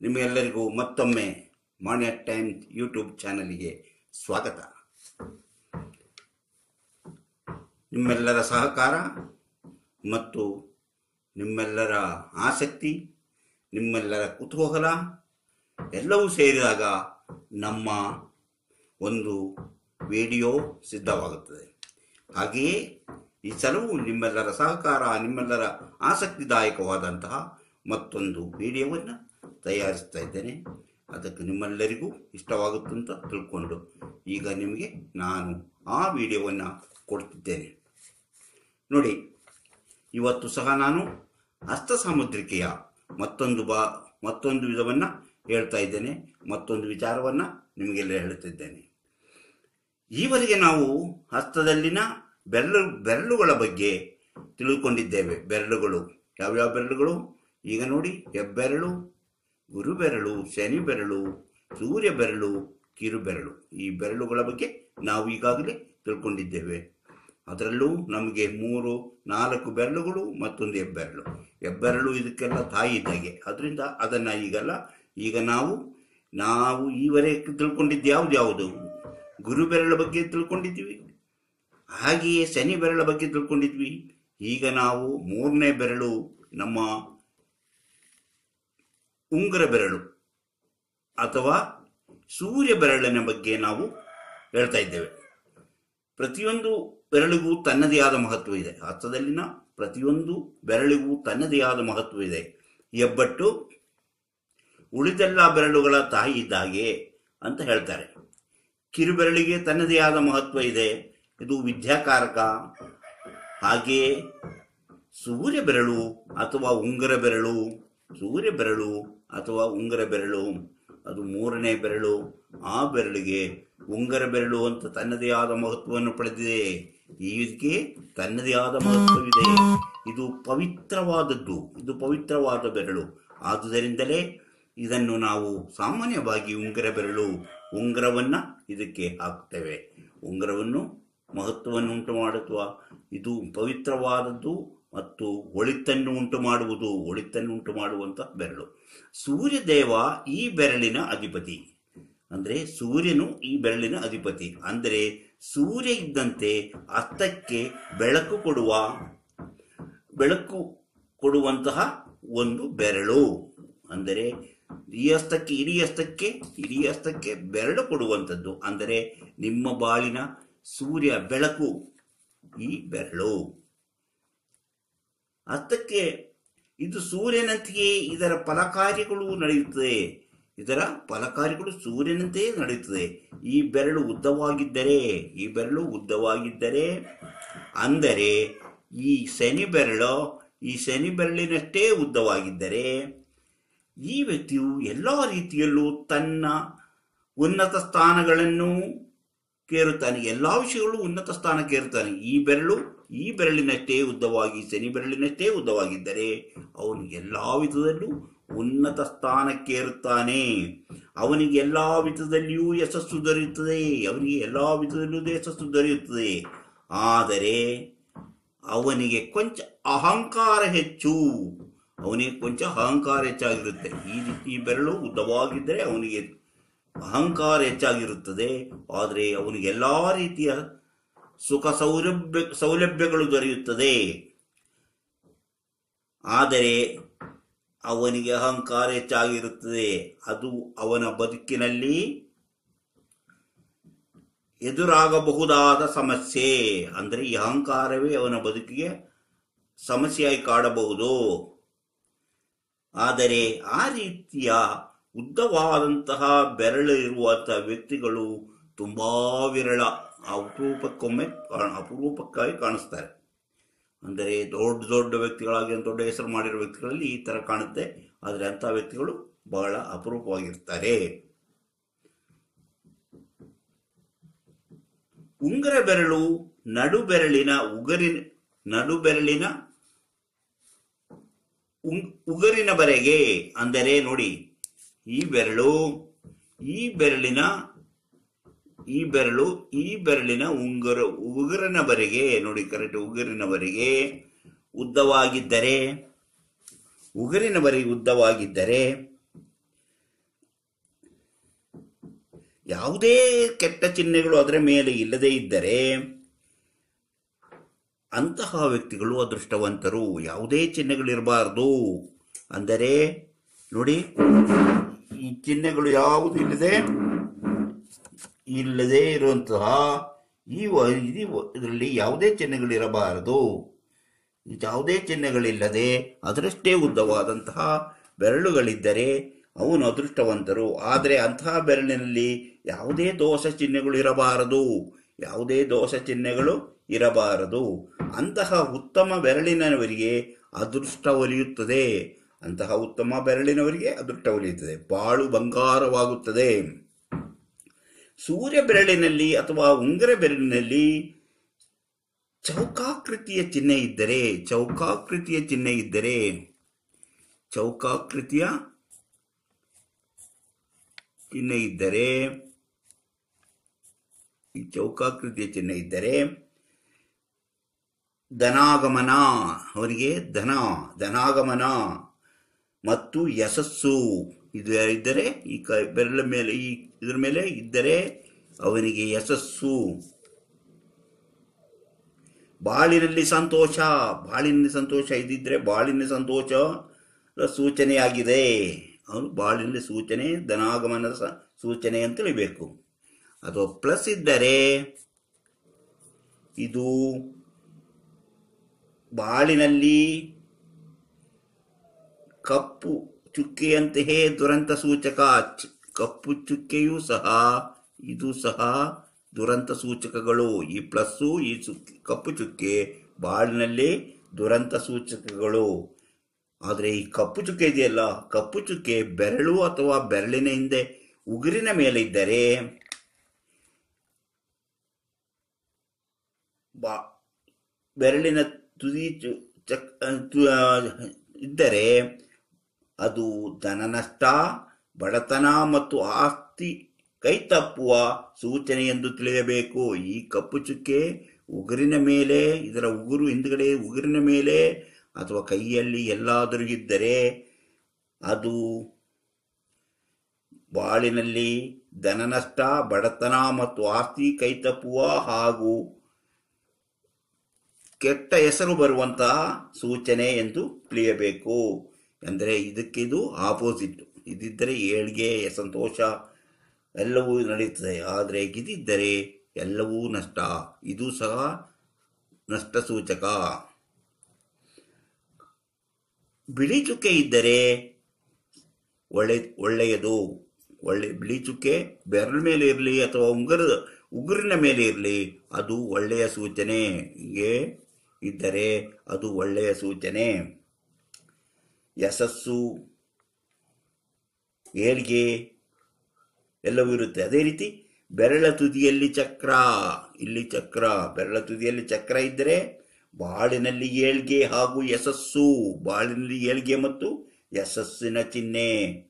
ನಿಮಗೆಲ್ಲರಿಗೂ ಮತ್ತೊಮ್ಮೆ ಮಾನ್ಯ ಟೈಮ್ಸ್ ಯೂಟ್ಯೂಬ್ ಚಾನಲ್ಗೆ ಸ್ವಾಗತ. ನಿಮ್ಮೆಲ್ಲರ ಸಹಕಾರ ಮತ್ತು ನಿಮ್ಮೆಲ್ಲರ ಆಸಕ್ತಿ, ನಿಮ್ಮೆಲ್ಲರ ಕುತೂಹಲ ಎಲ್ಲವೂ ಸೇರಿದಾಗ ನಮ್ಮ ಒಂದು ವಿಡಿಯೋ ಸಿದ್ಧವಾಗುತ್ತದೆ. ಹಾಗೆಯೇ ಈ ಸಲವು ನಿಮ್ಮೆಲ್ಲರ ಸಹಕಾರ, ನಿಮ್ಮೆಲ್ಲರ ಆಸಕ್ತಿದಾಯಕವಾದಂತಹ ಮತ್ತೊಂದು ವಿಡಿಯೋವನ್ನು ತಯಾರಿಸ್ತಾ ಇದ್ದೇನೆ ಅದಕ್ಕೆ ನಿಮ್ಮೆಲ್ಲರಿಗೂ ಇಷ್ಟವಾಗುತ್ತಂತ ತಿಳ್ಕೊಂಡು ಈಗ ನಿಮಗೆ ನಾನು ಆ ವಿಡಿಯೋವನ್ನು ಕೊಡ್ತಿದ್ದೇನೆ. ನೋಡಿ, ಇವತ್ತು ಸಹ ನಾನು ಹಸ್ತ ಸಾಮುದ್ರಿಕೆಯ ಮತ್ತೊಂದು ಬಾ, ಮತ್ತೊಂದು ವಿಧವನ್ನು ಹೇಳ್ತಾ ಇದ್ದೇನೆ ಮತ್ತೊಂದು ವಿಚಾರವನ್ನು ನಿಮಗೆಲ್ಲ ಹೇಳುತ್ತಿದ್ದೇನೆ ಈವರೆಗೆ ನಾವು ಹಸ್ತದಲ್ಲಿನ ಬೆರಳು, ಬೆರಳುಗಳ ಬಗ್ಗೆ ತಿಳಿದುಕೊಂಡಿದ್ದೇವೆ ಬೆರಳುಗಳು, ಯಾವ್ಯಾವ ಬೆರಳುಗಳು? ಈಗ ನೋಡಿ, ಹೆಬ್ಬೆರಳು ಗುರು ಬೆರಳು, ಶನಿ ಬೆರಳು, ಸೂರ್ಯ ಬೆರಳು, ಕಿರು ಬೆರಳು. ಈ ಬೆರಳುಗಳ ಬಗ್ಗೆ ನಾವು ಈಗಾಗಲೇ ತಿಳ್ಕೊಂಡಿದ್ದೇವೆ. ಅದರಲ್ಲೂ ನಮಗೆ ಮೂರು, ನಾಲ್ಕು ಬೆರಳುಗಳು ಮತ್ತೊಂದು ಹೆಬ್ಬೆರಳು. ಹೆಬ್ಬೆರಳು ಇದಕ್ಕೆಲ್ಲ ತಾಯಿ ಇದ್ದಾಗೆ. ಅದರಿಂದ ಅದನ್ನು ಈಗಲ್ಲ, ಈಗ ನಾವು ನಾವು ಈವರೆಗೆ ತಿಳ್ಕೊಂಡಿದ್ದು ಯಾವ್ದು ಯಾವುದು? ಗುರು ಬೆರಳ ಬಗ್ಗೆ ತಿಳ್ಕೊಂಡಿದ್ವಿ ಹಾಗೆಯೇ ಶನಿ ಬೆರಳ ಬಗ್ಗೆ ತಿಳ್ಕೊಂಡಿದ್ವಿ. ಈಗ ನಾವು ಮೂರನೇ ಬೆರಳು ನಮ್ಮ ಉಂಗುರ ಬೆರಳು ಅಥವಾ ಸೂರ್ಯ ಬೆರಳಿನ ಬಗ್ಗೆ ನಾವು ಹೇಳ್ತಾ ಇದ್ದೇವೆ. ಪ್ರತಿಯೊಂದು ಬೆರಳಿಗೂ ತನ್ನದೇ ಆದ ಮಹತ್ವ ಇದೆ. ಹಸ್ತದಲ್ಲಿನ ಪ್ರತಿಯೊಂದು ಬೆರಳಿಗೂ ತನ್ನದೇ ಆದ ಮಹತ್ವ ಇದೆ. ಹೆಬ್ಬಟ್ಟು ಉಳಿದೆಲ್ಲ ಬೆರಳುಗಳ ತಾಯಿ ಇದ್ದಾಗೆ ಅಂತ ಹೇಳ್ತಾರೆ. ಕಿರುಬೆರಳಿಗೆ ತನ್ನದೇ ಆದ ಮಹತ್ವ ಇದೆ. ಇದು ವಿದ್ಯಾಕಾರಕ. ಹಾಗೆಯೇ ಸೂರ್ಯ ಬೆರಳು ಅಥವಾ ಉಂಗುರ ಬೆರಳು, ಸೂರ್ಯ ಬೆರಳು ಅಥವಾ ಉಂಗರ ಬೆರಳು, ಅದು ಮೂರನೇ ಬೆರಳು, ಆ ಬೆರಳಿಗೆ ಉಂಗರ ಬೆರಳು ಅಂತ ತನ್ನದೇ ಆದ ಮಹತ್ವವನ್ನು ಪಡೆದಿದೆ. ಇದಕ್ಕೆ ತನ್ನದೇ ಆದ ಮಹತ್ವವಿದೆ. ಇದು ಪವಿತ್ರವಾದದ್ದು, ಇದು ಪವಿತ್ರವಾದ ಬೆರಳು. ಆದುದರಿಂದಲೇ ಇದನ್ನು ನಾವು ಸಾಮಾನ್ಯವಾಗಿ ಉಂಗರ ಬೆರಳು, ಉಂಗರವನ್ನು ಇದಕ್ಕೆ ಹಾಕ್ತೇವೆ ಉಂಗರವನ್ನು ಮಹತ್ವವನ್ನು ಉಂಟು ಇದು ಪವಿತ್ರವಾದದ್ದು ಮತ್ತು ಒಳಿತನ್ನು ಉಂಟು ಮಾಡುವುದು ಒಳಿತನ್ನು ಉಂಟು ಮಾಡುವಂತ ಬೆರಳು. ಸೂರ್ಯದೇವ ಈ ಬೆರಳಿನ ಅಧಿಪತಿ. ಅಂದರೆ ಸೂರ್ಯನು ಈ ಬೆರಳಿನ ಅಧಿಪತಿ. ಅಂದರೆ ಸೂರ್ಯ ಇದ್ದಂತೆ ಅಸ್ತಕ್ಕೆ ಬೆಳಕು ಕೊಡುವ, ಬೆಳಕು ಕೊಡುವಂತಹ ಒಂದು ಬೆರಳು. ಅಂದರೆ ಈ ಹಸ್ತಕ್ಕೆ ಇಡೀ ಹಸ್ತಕ್ಕೆ ಇಡೀ ಹಸ್ತಕ್ಕೆ ಬೆರಳು ಕೊಡುವಂಥದ್ದು. ಅಂದರೆ ನಿಮ್ಮ ಬಾಳಿನ ಸೂರ್ಯ ಬೆಳಕು ಈ ಬೆರಳು. ಹಸ್ತಕ್ಕೆ ಇದು ಸೂರ್ಯನಂತೆಯೇ ಇದರ ಫಲಕಾರ್ಯಗಳು ನಡೆಯುತ್ತದೆ. ಇದರ ಫಲಕಾರ್ಯಗಳು ಸೂರ್ಯನಂತೆಯೇ ನಡೆಯುತ್ತದೆ. ಈ ಬೆರಳು ಉದ್ದವಾಗಿದ್ದರೆ, ಈ ಬೆರಳು ಉದ್ದವಾಗಿದ್ದರೆ, ಅಂದರೆ ಈ ಶನಿ ಬೆರಳು, ಈ ಶನಿ ಬೆರಳಿನಷ್ಟೇ ಉದ್ದವಾಗಿದ್ದರೆ, ಈ ವ್ಯಕ್ತಿಯು ಎಲ್ಲ ರೀತಿಯಲ್ಲೂ ತನ್ನ ಉನ್ನತ ಸ್ಥಾನಗಳನ್ನು ಕೇರುತ್ತಾನೆ. ಎಲ್ಲ ವಿಷಯಗಳು ಉನ್ನತ ಸ್ಥಾನಕ್ಕೇರುತ್ತಾನೆ ಈ ಬೆರಳು, ಈ ಬೆರಳಿನಷ್ಟೇ ಉದ್ದವಾಗಿ, ಶನಿ ಬೆರಳಿನಷ್ಟೇ ಉದ್ದವಾಗಿದ್ದರೆ ಅವನು ಎಲ್ಲ ವಿಧದಲ್ಲೂ ಉನ್ನತ ಸ್ಥಾನಕ್ಕೇರುತ್ತಾನೆ ಅವನಿಗೆ ಎಲ್ಲ ವಿಧದಲ್ಲಿಯೂ ಯಶಸ್ಸು ದೊರೆಯುತ್ತದೆ. ಅವನಿಗೆ ಎಲ್ಲ ವಿಧದಲ್ಲೂ ಯಶಸ್ಸು ದೊರೆಯುತ್ತದೆ. ಆದರೆ ಅವನಿಗೆ ಕೊಂಚ ಅಹಂಕಾರ ಹೆಚ್ಚು. ಅವನಿಗೆ ಕೊಂಚ ಅಹಂಕಾರ ಹೆಚ್ಚಾಗಿರುತ್ತೆ. ಈ ರೀತಿ ಬೆರಳು ಉದ್ದವಾಗಿದ್ದರೆ ಅವನಿಗೆ ಅಹಂಕಾರ ಹೆಚ್ಚಾಗಿರುತ್ತದೆ. ಆದರೆ ಅವನಿಗೆ ಎಲ್ಲ ರೀತಿಯ ಸುಖ ಸೌಲಭ್ಯ, ಸೌಲಭ್ಯಗಳು ದೊರೆಯುತ್ತದೆ. ಆದರೆ ಅವನಿಗೆ ಅಹಂಕಾರ ಹೆಚ್ಚಾಗಿರುತ್ತದೆ. ಅದು ಅವನ ಬದುಕಿನಲ್ಲಿ ಎದುರಾಗಬಹುದಾದ ಸಮಸ್ಯೆ. ಅಂದರೆ ಈ ಅಹಂಕಾರವೇ ಅವನ ಬದುಕಿಗೆ ಸಮಸ್ಯೆಯಾಗಿ ಕಾಡಬಹುದು. ಆದರೆ ಆ ರೀತಿಯ ಉದ್ದವಾದಂತಹ ಬೆರಳು ಇರುವಂತಹ ವ್ಯಕ್ತಿಗಳು ತುಂಬಾ ವಿರಳ, ಅಪರೂಪಕ್ಕೊಮ್ಮೆ ಅಪರೂಪಕ್ಕಾಗಿ ಕಾಣಿಸ್ತಾರೆ. ಅಂದರೆ ದೊಡ್ಡ ದೊಡ್ಡ ವ್ಯಕ್ತಿಗಳಾಗಿ ದೊಡ್ಡ ಹೆಸರು ಮಾಡಿರೋ ವ್ಯಕ್ತಿಗಳಲ್ಲಿ ಈ ತರ ಕಾಣುತ್ತೆ. ಆದರೆ ಅಂಥ ವ್ಯಕ್ತಿಗಳು ಬಹಳ ಅಪರೂಪವಾಗಿರ್ತಾರೆ. ಉಂಗರ ಬೆರಳು ನಡು ಬೆರಳಿನ ಉಗರಿನ ನಡು ಬೆರಳಿನ ಉಗರಿನ ಬರೆಗೆ ಅಂದರೆ ನೋಡಿ ಈ ಬೆರಳು, ಈ ಬೆರಳಿನ, ಈ ಬೆರಳು, ಈ ಬೆರಳಿನ ಉಂಗುರ, ಉಗುರಿನವರೆಗೆ, ನೋಡಿ ಕರೆಕ್ಟ್ ಉಗುರಿನವರೆಗೆ ಉದ್ದವಾಗಿದ್ದರೆ ಉಗುರಿನವರೆಗೆ ಉದ್ದವಾಗಿದ್ದರೆ ಯಾವುದೇ ಕೆಟ್ಟ ಚಿಹ್ನೆಗಳು ಅದರ ಮೇಲೆ ಇಲ್ಲದೇ ಇದ್ದರೆ ಅಂತಹ ವ್ಯಕ್ತಿಗಳು ಅದೃಷ್ಟವಂತರು. ಯಾವುದೇ ಚಿಹ್ನೆಗಳಿರಬಾರ್ದು. ಅಂದರೆ ನೋಡಿ ಈ ಚಿಹ್ನೆಗಳು ಯಾವುದು ಇಲ್ಲದೆ ಇಲ್ಲದೆ ಇರುವಂತಹ ಈ ಇದರಲ್ಲಿ ಯಾವುದೇ ಚಿಹ್ನೆಗಳಿರಬಾರದು. ಯಾವುದೇ ಚಿಹ್ನೆಗಳಿಲ್ಲದೆ ಅದರಷ್ಟೇ ಉದ್ದವಾದಂತಹ ಬೆರಳುಗಳಿದ್ದರೆ ಅವನು ಅದೃಷ್ಟವಂತರು. ಆದರೆ ಅಂತಹ ಬೆರಳಿನಲ್ಲಿ ಯಾವುದೇ ದೋಷ ಚಿಹ್ನೆಗಳು ಇರಬಾರದು. ಯಾವುದೇ ದೋಷ ಚಿಹ್ನೆಗಳು ಇರಬಾರದು. ಅಂತಹ ಉತ್ತಮ ಬೆರಳಿನವರಿಗೆ ಅದೃಷ್ಟ ಒಲಿಯುತ್ತದೆ. ಅಂತಹ ಉತ್ತಮ ಬೆರಳಿನವರಿಗೆ ಅದೃಷ್ಟ ಒಲಿಯುತ್ತದೆ ಬಾಳು ಬಂಗಾರವಾಗುತ್ತದೆ. ಸೂರ್ಯ ಬೆರಳಿನಲ್ಲಿ ಅಥವಾ ಉಂಗರ ಬೆರಳಿನಲ್ಲಿ ಚೌಕಾಕೃತಿಯ ಚಿಹ್ನೆ ಇದ್ದರೆ, ಚೌಕಾಕೃತಿಯ ಚಿಹ್ನೆ ಇದ್ದರೆ, ಚೌಕಾಕೃತಿಯ ಚಿಹ್ನೆ ಇದ್ದರೆ, ಈ ಚೌಕಾಕೃತಿಯ ಚಿಹ್ನೆ ಇದ್ದರೆ ಧನಾಗಮನ, ಅವರಿಗೆ ಧನ, ಧನಾಗಮನ. ಮತ್ತು ಯಶಸ್ಸು ಇದು ಇದ್ದರೆ ಈ ಕ, ಬೆರಳ ಮೇಲೆ, ಈ ಇದ್ರ ಮೇಲೆ ಇದ್ದರೆ ಅವನಿಗೆ ಯಶಸ್ಸು. ಬಾಳಿನಲ್ಲಿ ಸಂತೋಷ ಬಾಳಿನಲ್ಲಿ ಸಂತೋಷ ಇದ್ದಿದ್ರೆ ಬಾಳಿನ ಸಂತೋಷ ಸೂಚನೆಯಾಗಿದೆ. ಅವನು ಬಾಳಿನಲ್ಲಿ ಸೂಚನೆ ಧನಾಗಮನದ ಸೂಚನೆ ಅಂತ ಹೇಳಬೇಕು ಅದು ಪ್ಲಸ್ ಇದ್ದರೆ ಇದು ಬಾಳಿನಲ್ಲಿ ಕಪ್ಪು ಚುಕ್ಕೆಯಂತೆಯೇ ದುರಂತ ಸೂಚಕ. ಕಪ್ಪು ಚುಕ್ಕೆಯೂ ಸಹ, ಇದು ಸಹ ದುರಂತ ಸೂಚಕಗಳು. ಈ ಪ್ಲಸ್ಸು, ಈ ಚುಕ್ಕೆ ಕಪ್ಪು ಚುಕ್ಕೆ ಬಾಳಿನಲ್ಲಿ ದುರಂತ ಸೂಚಕಗಳು. ಆದರೆ ಈ ಕಪ್ಪು ಚುಕ್ಕೆ ಇದೆಯಲ್ಲ, ಕಪ್ಪು ಚುಕ್ಕೆ ಬೆರಳು ಅಥವಾ ಬೆರಳಿನ ಹಿಂದೆ ಉಗುರಿನ ಮೇಲೆ ಇದ್ದರೆ ಬಾ, ಬೆರಳಿನ ತುದಿ ಚಕ್ ಇದ್ದರೆ ಅದು ಧನ ನಷ್ಟ ಬಡತನ ಮತ್ತು ಆಸ್ತಿ ಕೈತಪ್ಪುವ ಸೂಚನೆ ಎಂದು ತಿಳಿಯಬೇಕು. ಈ ಕಪ್ಪು ಚುಕ್ಕೆ ಉಗುರಿನ ಮೇಲೆ, ಇದರ ಉಗುರು ಹಿಂದ್ಗಡೆ ಉಗುರಿನ ಮೇಲೆ ಅಥವಾ ಕೈಯಲ್ಲಿ ಎಲ್ಲಾದರೂ ಇದ್ದರೆ ಅದು ಬಾಳಿನಲ್ಲಿ ಧನ ನಷ್ಟ ಬಡತನ ಮತ್ತು ಆಸ್ತಿ ಕೈತಪ್ಪುವ ಹಾಗೂ ಕೆಟ್ಟ ಹೆಸರು ಬರುವಂತಹ ಸೂಚನೆ ಎಂದು ತಿಳಿಯಬೇಕು. ಅಂದರೆ ಇದಕ್ಕಿದು ಆಪೋಸಿಟ್ ಇದಿದ್ದರೆ ಏಳ್ಗೆ, ಸಂತೋಷ, ಎಲ್ಲವೂ ನಡೆಯುತ್ತದೆ ಆದರೆ ಇದಿದ್ದರೆ ಎಲ್ಲವೂ ನಷ್ಟ. ಇದು ಸಹ ನಷ್ಟ ಸೂಚಕ ಬಿಳಿ ಚುಕ್ಕೆ ಇದ್ದರೆ ಒಳ್ಳೆ, ಒಳ್ಳೆಯದು. ಒಳ್ಳೆ ಬಿಳಿ ಚುಕ್ಕೆ ಬೆರಳ ಮೇಲೆ ಇರಲಿ ಅಥವಾ ಉಂಗುರದ ಉಗುರಿನ ಮೇಲೆ ಇರಲಿ, ಅದು ಒಳ್ಳೆಯ ಸೂಚನೆ. ಹೀಗೆ ಇದ್ದರೆ ಅದು ಒಳ್ಳೆಯ ಸೂಚನೆ. ಯಶಸ್ಸು, ಏಳ್ಗೆ ಎಲ್ಲವೂ ಇರುತ್ತೆ. ಅದೇ ರೀತಿ ಬೆರಳ ತುದಿಯಲ್ಲಿ ಚಕ್ರ, ಇಲ್ಲಿ ಚಕ್ರ, ಬೆರಳ ತುದಿಯಲ್ಲಿ ಚಕ್ರ ಇದ್ದರೆ ಬಾಳಿನಲ್ಲಿ ಏಳ್ಗೆ ಹಾಗೂ ಯಶಸ್ಸು, ಬಾಳಿನಲ್ಲಿ ಏಳ್ಗೆ ಮತ್ತು ಯಶಸ್ಸಿನ ಚಿಹ್ನೆ.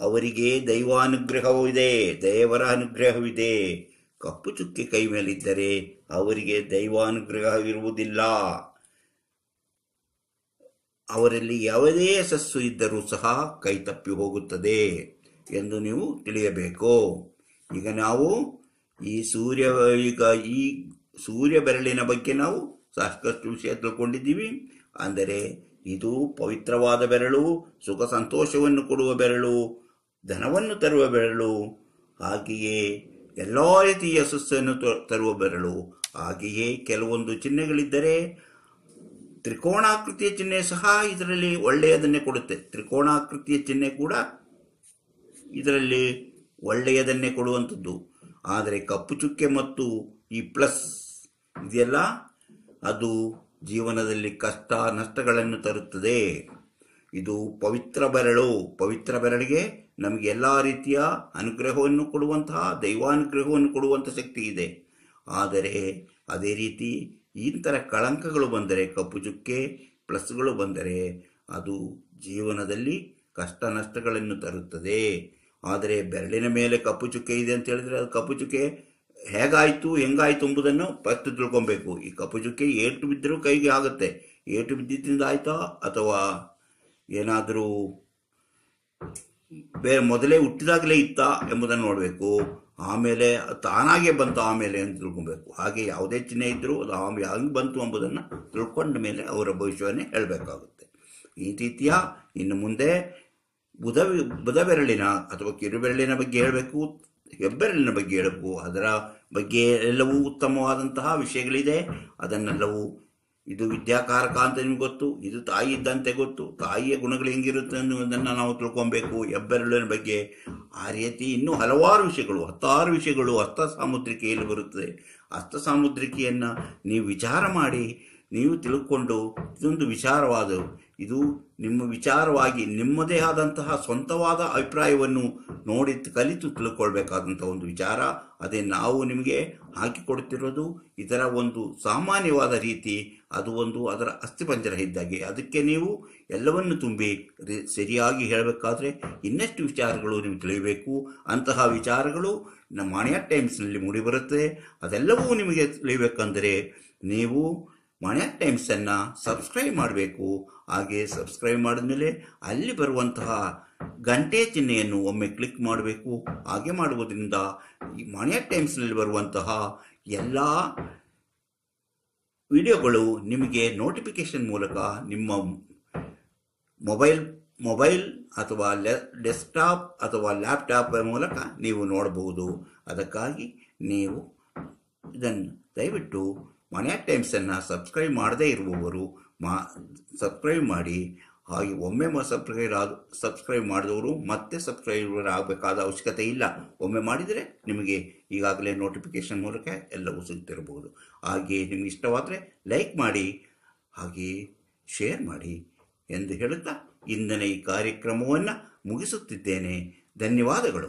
ಅವರಿಗೆ ದೈವಾನುಗ್ರಹವಿದೆ ದೇವರ ಅನುಗ್ರಹವಿದೆ ಕಪ್ಪು ಚುಕ್ಕೆ ಕೈ ಮೇಲಿದ್ದರೆ ಅವರಿಗೆ ದೈವಾನುಗ್ರಹವಿರುವುದಿಲ್ಲ. ಅವರಲ್ಲಿ ಯಾವುದೇ ಯಶಸ್ಸು ಇದ್ದರೂ ಸಹ ಕೈತಪ್ಪಿ ಹೋಗುತ್ತದೆ ಎಂದು ನೀವು ತಿಳಿಯಬೇಕು. ಈಗ ನಾವು ಈ ಸೂರ್ಯ, ಈಗ ಈ ಸೂರ್ಯ ಬೆರಳಿನ ಬಗ್ಗೆ ನಾವು ಸಾಕಷ್ಟು ವಿಷಯ ತಿಳ್ಕೊಂಡಿದ್ದೀವಿ. ಅಂದರೆ ಇದು ಪವಿತ್ರವಾದ ಬೆರಳು, ಸುಖ ಸಂತೋಷವನ್ನು ಕೊಡುವ ಬೆರಳು, ಧನವನ್ನು ತರುವ ಬೆರಳು, ಹಾಗೆಯೇ ಎಲ್ಲ ರೀತಿಯ ಯಶಸ್ಸನ್ನು ತರುವ ಬೆರಳು, ಹಾಗೆಯೇ ಕೆಲವೊಂದು ಚಿಹ್ನೆಗಳಿದ್ದರೆ ತ್ರಿಕೋಣಾಕೃತಿಯ ಚಿಹ್ನೆ ಸಹ ಇದರಲ್ಲಿ ಒಳ್ಳೆಯದನ್ನೇ ಕೊಡುತ್ತೆ. ತ್ರಿಕೋಣಾಕೃತಿಯ ಚಿಹ್ನೆ ಕೂಡ ಇದರಲ್ಲಿ ಒಳ್ಳೆಯದನ್ನೇ ಕೊಡುವಂಥದ್ದು. ಆದರೆ ಕಪ್ಪು ಚುಕ್ಕೆ ಮತ್ತು ಈ ಪ್ಲಸ್ ಇದೆಯಲ್ಲ ಅದು ಜೀವನದಲ್ಲಿ ಕಷ್ಟ ನಷ್ಟಗಳನ್ನು ತರುತ್ತದೆ. ಇದು ಪವಿತ್ರ ಬೆರಳು. ಪವಿತ್ರ ಬೆರಳಿಗೆ ನಮಗೆ ಎಲ್ಲ ರೀತಿಯ ಅನುಗ್ರಹವನ್ನು ಕೊಡುವಂತಹ ದೈವಾನುಗ್ರಹವನ್ನು ಕೊಡುವಂಥ ಶಕ್ತಿ ಇದೆ. ಆದರೆ ಅದೇ ರೀತಿ ಇಂಥರ ಕಳಂಕಗಳು ಬಂದರೆ ಕಪ್ಪು ಚುಕ್ಕೆ, ಪ್ಲಸ್ಗಳು ಬಂದರೆ ಅದು ಜೀವನದಲ್ಲಿ ಕಷ್ಟ ನಷ್ಟಗಳನ್ನು ತರುತ್ತದೆ. ಆದರೆ ಬೆರಳಿನ ಮೇಲೆ ಕಪ್ಪು ಚುಕ್ಕೆ ಇದೆ ಅಂತ ಹೇಳಿದರೆ ಅದು ಕಪ್ಪು ಚುಕ್ಕೆ ಹೇಗಾಯಿತು, ಹೆಂಗಾಯಿತು ಎಂಬುದನ್ನು ಫಸ್ಟ್ ತಿಳ್ಕೊಬೇಕು. ಈ ಕಪ್ಪು ಚುಕ್ಕೆ ಏಟು ಬಿದ್ದರೂ ಕೈಗೆ ಆಗುತ್ತೆ. ಏಟು ಬಿದ್ದಿದ್ದರಿಂದ ಆಯಿತಾ? ಅಥವಾ ಏನಾದರೂ ಬೇರೆ ಮೊದಲೇ ಹುಟ್ಟಿದಾಗಲೇ ಇತ್ತಾ ಎಂಬುದನ್ನು ನೋಡಬೇಕು. ಆಮೇಲೆ ತಾನಾಗೆ ಬಂತು ಆಮೇಲೆ ಅಂತ ತಿಳ್ಕೊಬೇಕು. ಹಾಗೆ ಯಾವುದೇ ಚಿಹ್ನೆ ಇದ್ದರೂ ಅದು ಆಮೇಲೆ ಹಂಗೆ ಬಂತು ಎಂಬುದನ್ನು ತಿಳ್ಕೊಂಡ ಮೇಲೆ ಅವರ ಭವಿಷ್ಯವನ್ನೇ ಹೇಳಬೇಕಾಗುತ್ತೆ. ಈ ರೀತಿಯ ಇನ್ನು ಮುಂದೆ ಬುಧ ಬೆರಳಿನ ಅಥವಾ ಕಿರುಬೆರಳಿನ ಬಗ್ಗೆ ಹೇಳಬೇಕು, ಹೆಬ್ಬೆರಳಿನ ಬಗ್ಗೆ ಹೇಳಬೇಕು. ಅದರ ಬಗ್ಗೆ ಎಲ್ಲವೂ ಉತ್ತಮವಾದಂತಹ ವಿಷಯಗಳಿದೆ. ಅದನ್ನೆಲ್ಲವೂ ಇದು ವಿದ್ಯಾಕಾರಕ ಅಂತ ನಿಮ್ಗೆ ಗೊತ್ತು, ಇದು ತಾಯಿ ಇದ್ದಂತೆ ಗೊತ್ತು. ತಾಯಿಯ ಗುಣಗಳು ಹೆಂಗಿರುತ್ತೆ ಅನ್ನೋದನ್ನು ನಾವು ತಿಳ್ಕೊಬೇಕು ಹೆಬ್ಬೆರಳಿನ ಬಗ್ಗೆ. ಆ ರೀತಿ ಇನ್ನೂ ಹಲವಾರು ವಿಷಯಗಳು, ಹತ್ತಾರು ವಿಷಯಗಳು ಹಸ್ತ ಸಾಮುದ್ರಿಕೆಯಲ್ಲಿ ಬರುತ್ತದೆ ಹಸ್ತ ಸಾಮುದ್ರಿಕೆಯನ್ನು ನೀವು ವಿಚಾರ ಮಾಡಿ, ನೀವು ತಿಳ್ಕೊಂಡು ಇದೊಂದು ವಿಚಾರವಾದ ಇದು ನಿಮ್ಮ ವಿಚಾರವಾಗಿ ನಿಮ್ಮದೇ ಆದಂತಹ ಸ್ವಂತವಾದ ಅಭಿಪ್ರಾಯವನ್ನು ನೋಡಿ ಕಲಿತು ತಿಳ್ಕೊಳ್ಬೇಕಾದಂಥ ಒಂದು ವಿಚಾರ. ಅದೇ ನಾವು ನಿಮಗೆ ಹಾಕಿಕೊಡ್ತಿರೋದು ಇದರ ಒಂದು ಸಾಮಾನ್ಯವಾದ ರೀತಿ ಅದು ಒಂದು ಅದರ ಅಸ್ಥಿಪಂಜರ ಇದ್ದಾಗೆ. ಅದಕ್ಕೆ ನೀವು ಎಲ್ಲವನ್ನು ತುಂಬಿ ಸರಿಯಾಗಿ ಹೇಳಬೇಕಾದ್ರೆ ಇನ್ನಷ್ಟು ವಿಚಾರಗಳು ನೀವು ತಿಳಿಯಬೇಕು. ಅಂತಹ ವಿಚಾರಗಳು ನಮ್ಮ ಮಾಣಿಯ ಟೈಮ್ಸ್ನಲ್ಲಿ ಮೂಡಿಬರುತ್ತೆ ಅದೆಲ್ಲವೂ ನಿಮಗೆ ತಿಳಿಯಬೇಕಂದರೆ ನೀವು ಮಾಣಿಯ ಟೈಮ್ಸನ್ನು ಸಬ್ಸ್ಕ್ರೈಬ್ ಮಾಡಬೇಕು. ಹಾಗೆ ಸಬ್ಸ್ಕ್ರೈಬ್ ಮಾಡಿದ್ಮೇಲೆ ಅಲ್ಲಿ ಬರುವಂತಹ ಗಂಟೆ ಚಿಹ್ನೆಯನ್ನು ಒಮ್ಮೆ ಕ್ಲಿಕ್ ಮಾಡಬೇಕು. ಹಾಗೆ ಮಾಡುವುದರಿಂದ ಈ ಮಾಣಿಯ ಟೈಮ್ಸ್ನಲ್ಲಿ ಬರುವಂತಹ ಎಲ್ಲ ವಿಡಿಯೋಗಳು ನಿಮಗೆ ನೋಟಿಫಿಕೇಶನ್ ಮೂಲಕ ನಿಮ್ಮ ಮೊಬೈಲ್ ಮೊಬೈಲ್ ಅಥವಾ ಡೆಸ್ಕ್ಟಾಪ್ ಅಥವಾ ಲ್ಯಾಪ್ಟಾಪ್ ಮೂಲಕ ನೀವು ನೋಡಬಹುದು. ಅದಕ್ಕಾಗಿ ನೀವು ಇದನ್ನು ದಯವಿಟ್ಟು ಮನೆಯ ಟೈಮ್ಸನ್ನು ಸಬ್ಸ್ಕ್ರೈಬ್ ಮಾಡದೇ ಇರುವವರು ಮಾ ಸಬ್ಸ್ಕ್ರೈಬ್ ಮಾಡಿ. ಹಾಗೆ ಒಮ್ಮೆ ಸಬ್ಸ್ಕ್ರೈಬ್ ಆದ ಸಬ್ಸ್ಕ್ರೈಬ್ ಮಾಡಿದವರು ಮತ್ತೆ ಸಬ್ಸ್ಕ್ರೈಬರ್ ಆಗಬೇಕಾದ ಅವಶ್ಯಕತೆ ಇಲ್ಲ. ಒಮ್ಮೆ ಮಾಡಿದರೆ ನಿಮಗೆ ಈಗಾಗಲೇ ನೋಟಿಫಿಕೇಶನ್ ಮೂಲಕ ಎಲ್ಲವೂ ಸಿಗ್ತಿರಬಹುದು. ಹಾಗೆ ನಿಮಗೆ ಇಷ್ಟವಾದರೆ ಲೈಕ್ ಮಾಡಿ, ಹಾಗೆ ಶೇರ್ ಮಾಡಿ ಎಂದು ಹೇಳುತ್ತಾ ಇಂದಿನ ಈ ಕಾರ್ಯಕ್ರಮವನ್ನು ಮುಗಿಸುತ್ತಿದ್ದೇನೆ. ಧನ್ಯವಾದಗಳು.